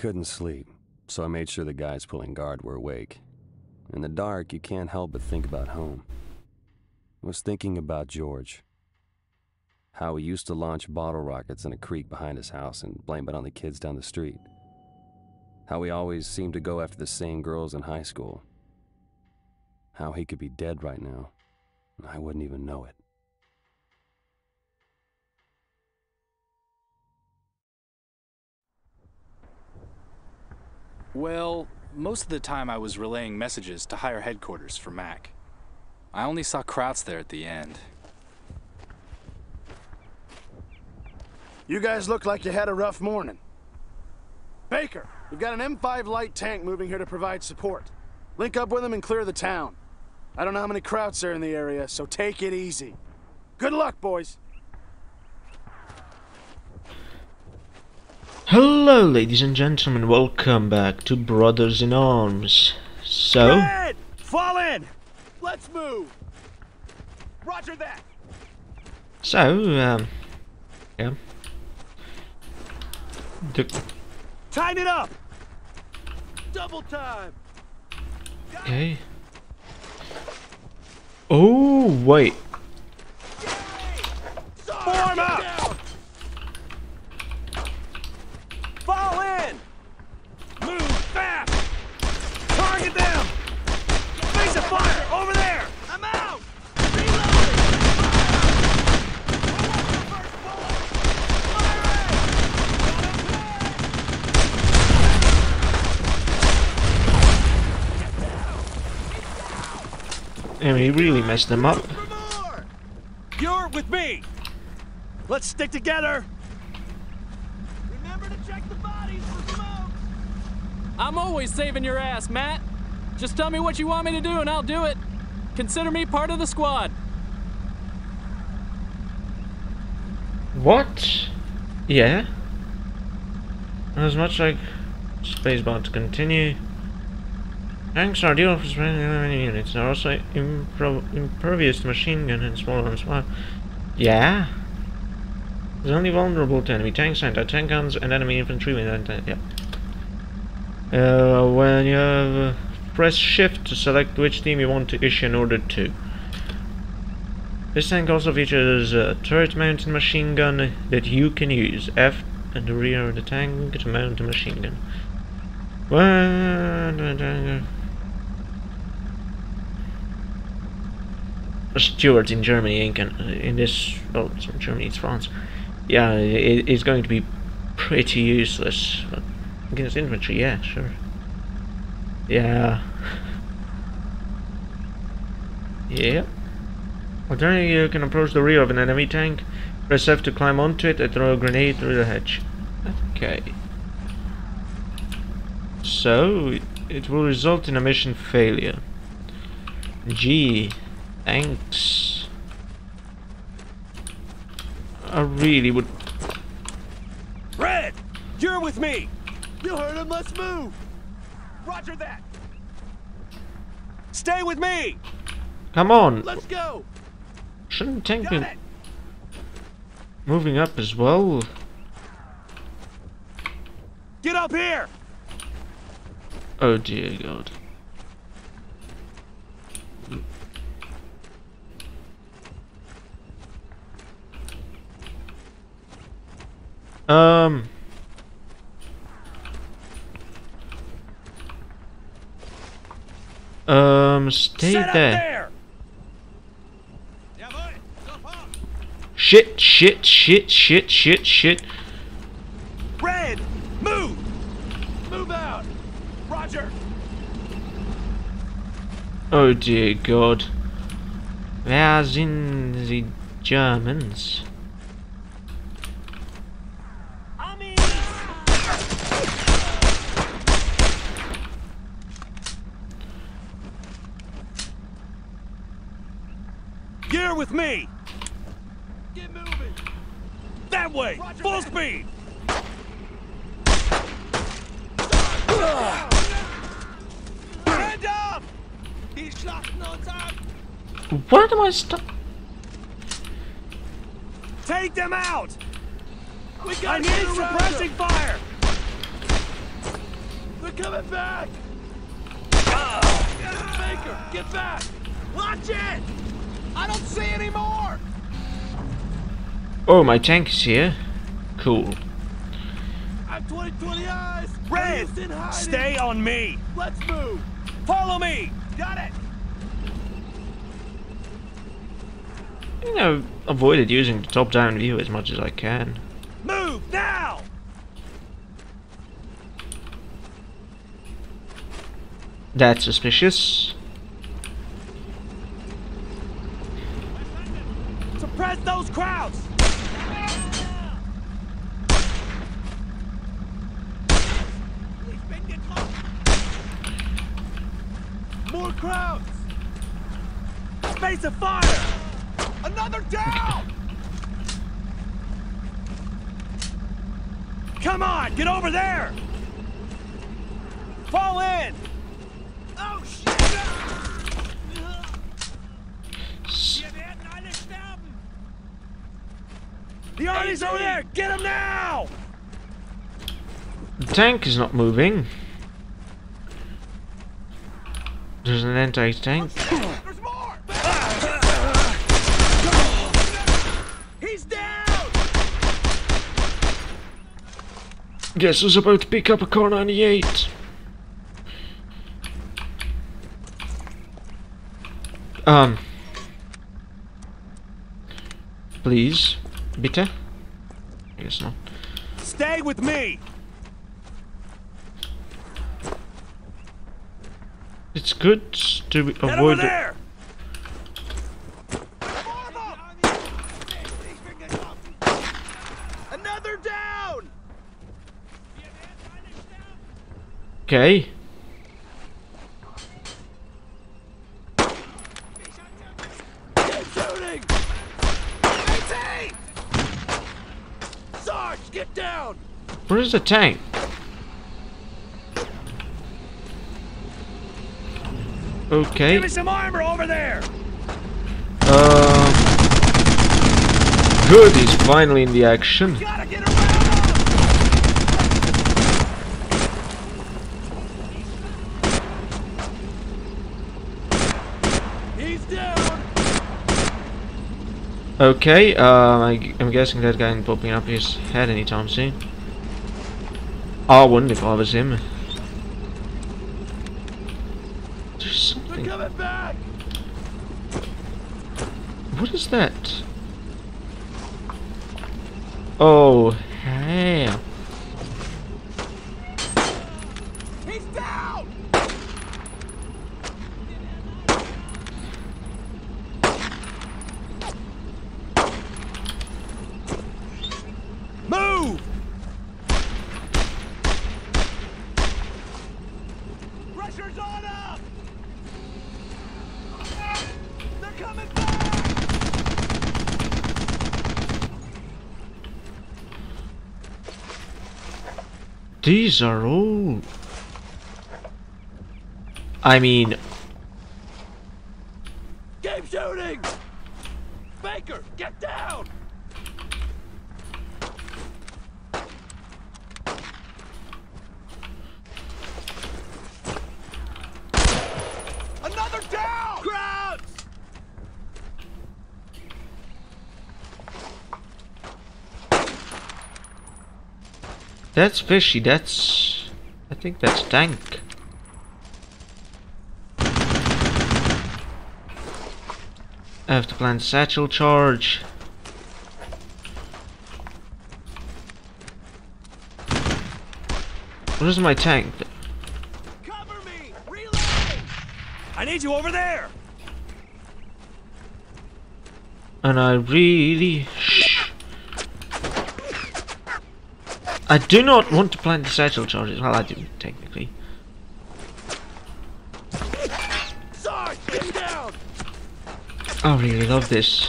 couldn't sleep, so I made sure the guys pulling guard were awake. In the dark, you can't help but think about home. I was thinking about George. How he used to launch bottle rockets in a creek behind his house and blame it on the kids down the street. How he always seemed to go after the same girls in high school. How he could be dead right now, and I wouldn't even know it. Well, most of the time I was relaying messages to higher headquarters for Mac. I only saw Krauts there at the end. You guys look like you had a rough morning. Baker, we've got an M5 light tank moving here to provide support. Link up with them and clear the town. I don't know how many Krauts are in the area, so take it easy. Good luck, boys. Hello, ladies and gentlemen. Welcome back to Brothers in Arms. So, Red! Fall in! Let's move! Roger that! so, um, yeah. The, Tighten it up! Double time! okay. Oh, wait. Form up! Fall in! Move fast! Target them! Face of fire! Over there! I'm out! I mean, he really messed them up. You're with me! Let's stick together! Remember to check the bodies for smoke! I'm always saving your ass, Matt. Just tell me what you want me to do and I'll do it. Consider me part of the squad. What? Yeah. As much like spacebar to continue. Tanks are deal for many units. They're also impervious to machine gun and small arms. Well, yeah. They're only vulnerable to enemy tanks, anti-tank guns, and enemy infantry with anti. Yeah. Uh, when you have, uh, press shift to select which team you want to issue an order to. This tank also features a turret-mounted machine gun that you can use F at the rear of the tank to mount a machine gun. Stuart in Germany ain't gonna, uh, in this, in Germany, it's France. Yeah, it, it's going to be pretty useless. But against infantry, yeah, sure. Yeah. Yeah. Alternatively, you can approach the rear of an enemy tank, press F to climb onto it, and throw a grenade through the hedge. Okay. So, it will result in a mission failure. Gee, thanks. I really would... Red! You're with me! You heard him, let's move! Roger that! Stay with me! Come on! Let's go! Shouldn't tank Got be it! moving up as well? Get up here! Oh dear god. Um. Um, stay there. there! Shit, shit, shit, shit, shit, shit. Red! Move! Move out! Roger! Oh dear god. Where sind the Germans? You're with me! Get moving! That way! Full speed! Hand up! Die schlachten uns ab! What am I stuck? Take them out! We got I need suppressing fire! They're coming back! Uh. Baker, get back! Watch it! I don't see any more! Oh, my tank is here. Cool. I'm 2020 eyes! Red, stay on me. Let's move! Follow me. Got it! You know, avoided using the top-down view as much as I can. Move now. That's suspicious. Suppress those Krauts. More Krauts! Space of fire. Another down! Come on, get over there. Fall in. Oh, shit! The army's over there. Get him now. The tank is not moving. There's an anti-tank. There's more! He's down! Guess who's about to pick up a Kar 98? Um. Please. Bitte? I guess not. Stay with me. It's good to Head avoid the there. Another down! Okay. Keep shooting! Maintain! Sarge, get down! Where is the tank? Okay. Give me some armor over there. Um. Good, he's finally in the action. Gotta get around him. He's down! Okay, um, I, am guessing that guy ain't popping up his head anytime soon. I wouldn't if I was him. Something. What is that? Oh, hey. He's down! Move. Pressure's on up! They're coming back! These are all. I mean, Keep shooting! Baker, get down! Another down! Krauts! That's fishy. That's. I think that's tank. I have to plant satchel charge. What is my tank? Cover me! Reload! I need you over there. And I really... I do not want to plant the satchel charges. Well, I do, technically. Sarge, get down! I really love this.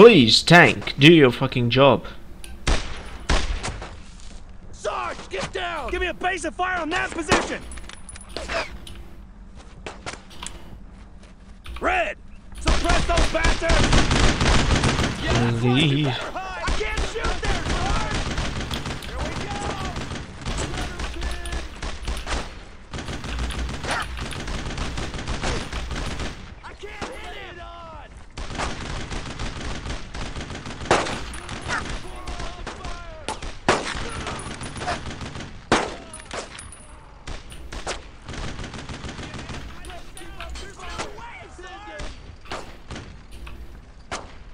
Please, tank, do your fucking job. Sarge, get down! Give me a base of fire on that position!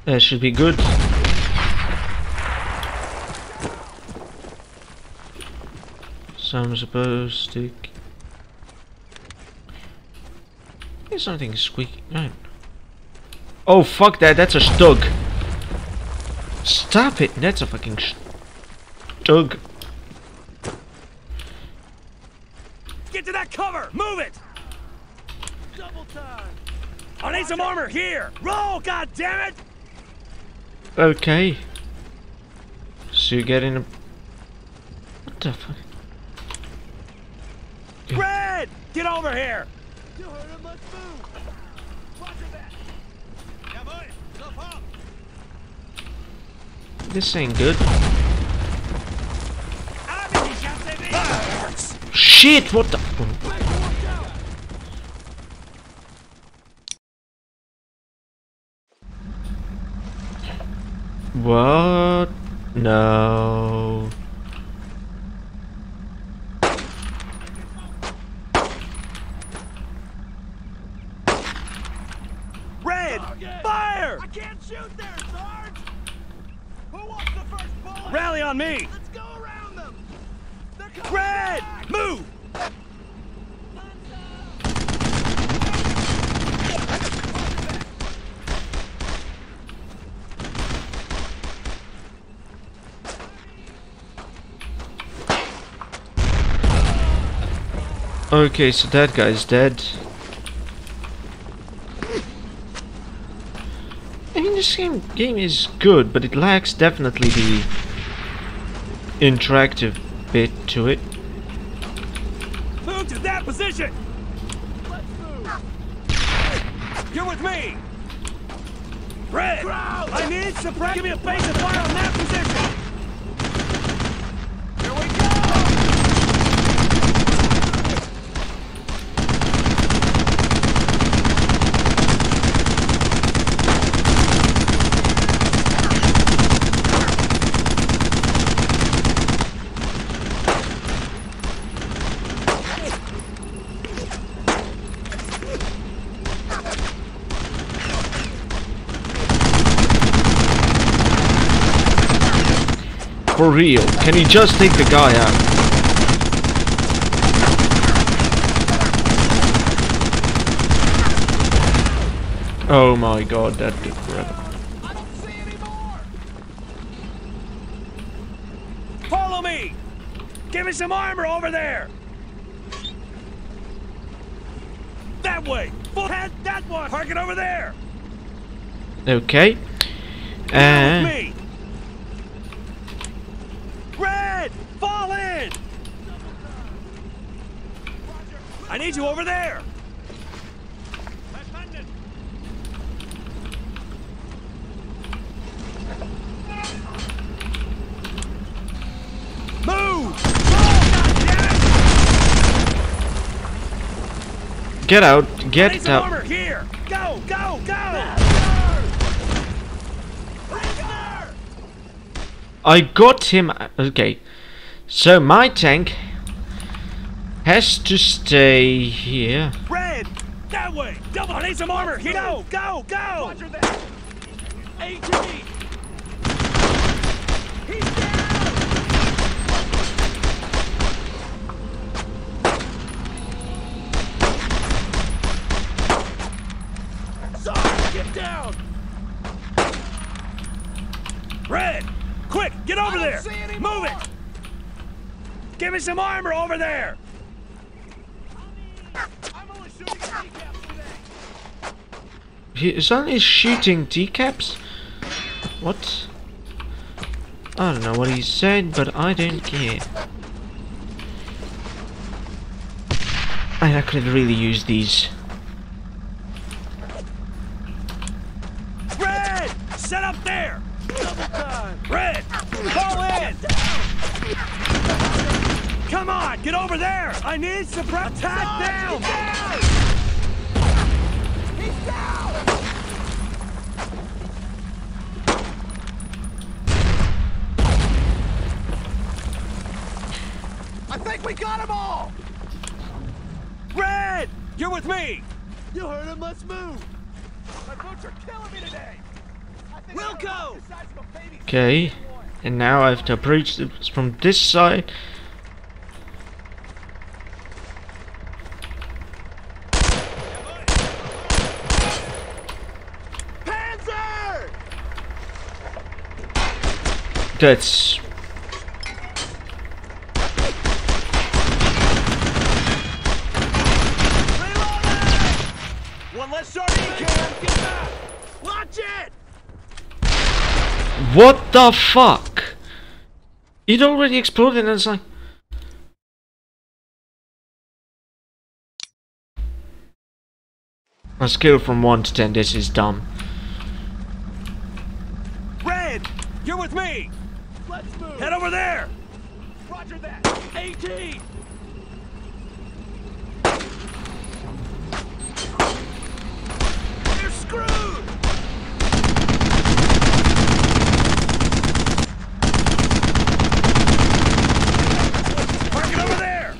That should be good. So I'm supposed to... There's something. Right. Oh fuck that, that's a stug. Stop it, that's a fucking stug. Get to that cover! Move it! Double time! I need some armor here! Roll, god damn it! Okay. So you get in a... What the fuck? Red! Get over here! You heard him, let's move! Roger that! Jawohl! Sofort! This ain't good. Abby, ich hab sie nicht! Shit, what the... What? No. Red! Fire! I can't shoot there, Sarge! Who wants the first bullet? Rally on me! Let's go around them! Red! back! Move! Okay, so that guy's dead. I mean, this game, game is good, but it lacks definitely the interactive bit to it. Move to that position! Let's move! You're with me! Red! I need suppress! Give me a base of fire on that position! Here we go! For real, can you just take the guy out? Oh my god, that did forever. Follow me! Give me some armor over there! That way! Full head, that one! Target over there! Okay. Now with Uh, me! Red! Fall in! I need you over there! Move! Get out, get out. armor here! Go, go, go! I got him. Okay. So my tank has to stay here. Red! That way! Double! I need some armor! Here! Go! Go! Go! Roger that! AT! He's down! Sorry, get down! Red! Quick! Get over there! Move it! Give me some armor over there! He only shooting decaps? What? I don't know what he said, but I don't care. I could really use these. Red! Set up there! Red! Fall in! Come on, get over there! I need suppress. Attack them! I think we got them all! Red! You're with me! You heard him, let's move! My boots are killing me today! We'll go! Okay, and now I have to approach this from this side. Panzer! That's One less sardine can! Get back! Watch it! What the fuck? It already exploded and it's like A scale from 1 to 10, this is dumb. Red! You're with me! Let's move! Head over there! Roger that! 18! You're screwed! Park it over there!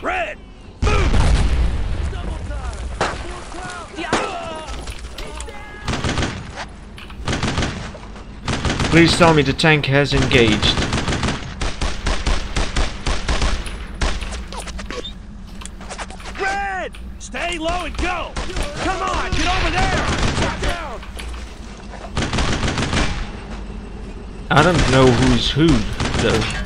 Red! Move! Double time! Full count! Please tell me the tank has engaged. Red! Stay low and go! Come on, get over there! Down! I don't know who's who, though.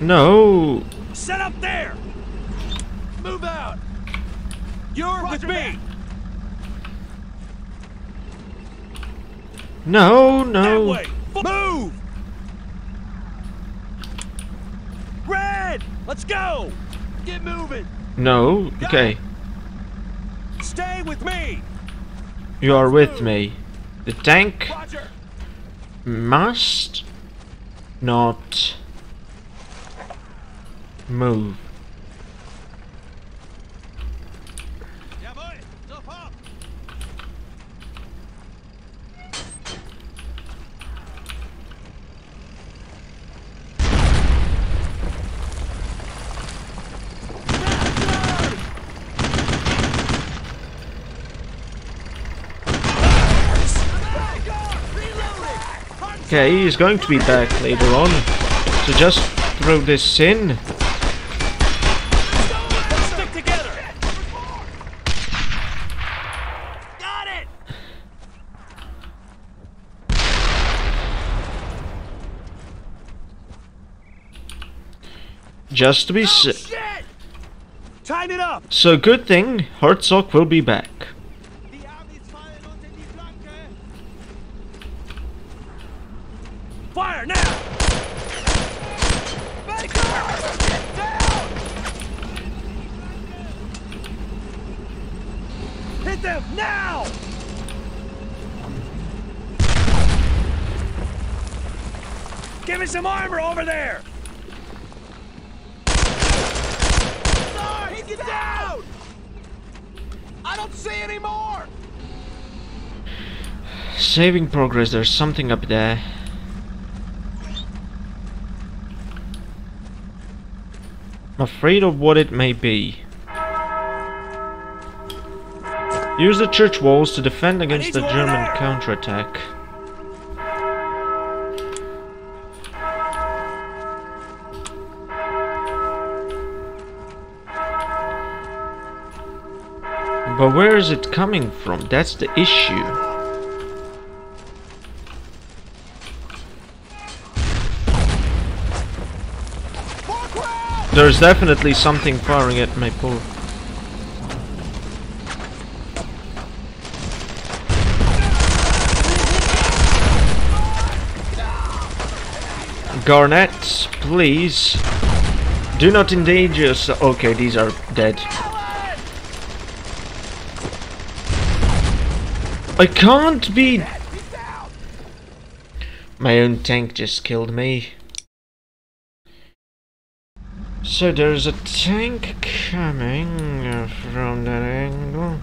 No! Set up there! Move out! You're with Roger me! No, That no. way! Move! Red! Let's go! Get moving! No, okay. Stay with me! You are with me. The tank Roger! must not move. Okay, he's going to be back later on. So just throw this in. Let's stick together! Got it! Just to be oh, s Shit! Tighten it up! So good thing Herzog will be back. Fire now! Hit them now! Give me some armor over there! Sarge, get down! I don't see any more! Saving progress, there's something up there. I'm afraid of what it may be. Use the church walls to defend against the German counterattack. But where is it coming from? That's the issue. There's definitely something firing at my pole. Garnet, please. Do not endanger yourself. Okay, these are dead. I can't be... My own tank just killed me. So there's a tank coming from that angle.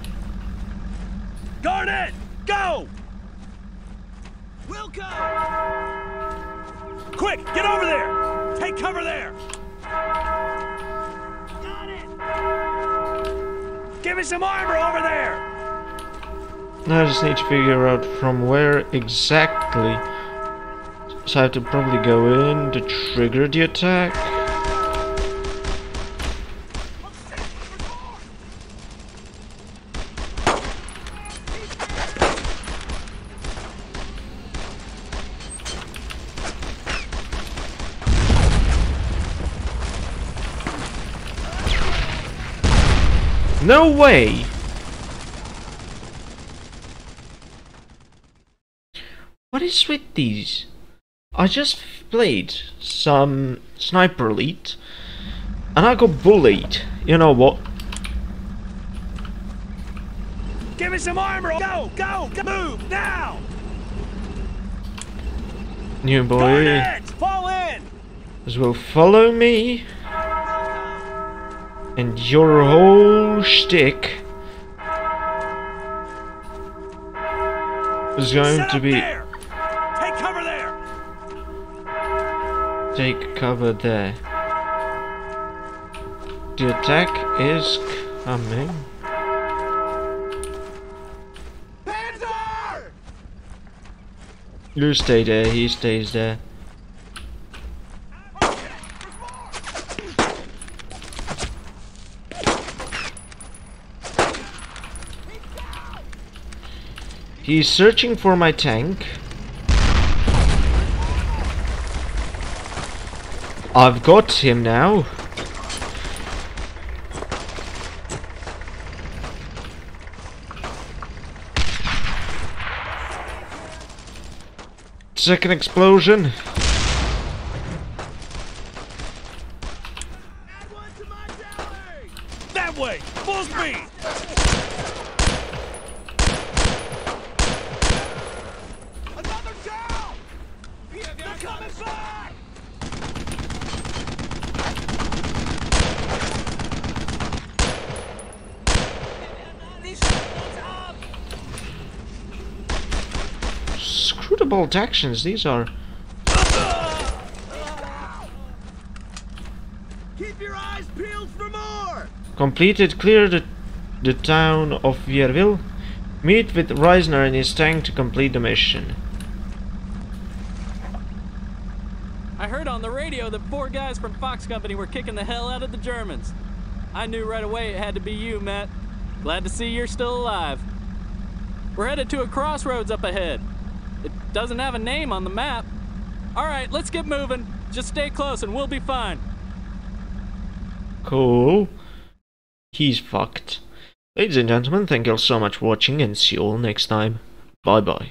Garnet, go! Wilco! Quick, get over there! Take cover there! Got it! Give me some armor over there! Now I just need to figure out from where exactly. So I have to probably go in to trigger the attack. No way! What is with these? I just played some Sniper Elite and I got bullied. You know what? Give me some armor! Go, go, go! Move, now! New boy Garnet, fall in! as well follow me and your whole shtick is going to be there! Take cover there! take cover there. The attack is coming. Panzer! You stay there, he stays there. He's searching for my tank. I've got him now. Second explosion. That way! Full speed! Another down! They're coming back! Screw the actions, these are Keep your eyes peeled for more! completed. Clear the, the town of Vierville. Meet with Reisner and his tank to complete the mission. I heard on the radio that four guys from Fox Company were kicking the hell out of the Germans. I knew right away it had to be you, Matt. Glad to see you're still alive. We're headed to a crossroads up ahead. Doesn't have a name on the map. All right, let's get moving. Just stay close and we'll be fine. Cool. He's fucked. Ladies and gentlemen, thank you all so much for watching and see you all next time. Bye bye.